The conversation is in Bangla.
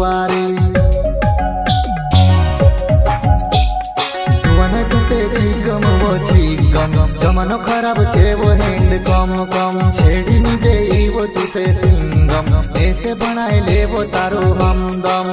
দুয়ারে। জুয়ান কতে চিকম ও চিকম জমানো খারাপ ছে ও হেন্ড কম কম। ছেড়ি নি দেইব তুসে সিঙ্গম এসে বানাইলে ও তারো হামদম।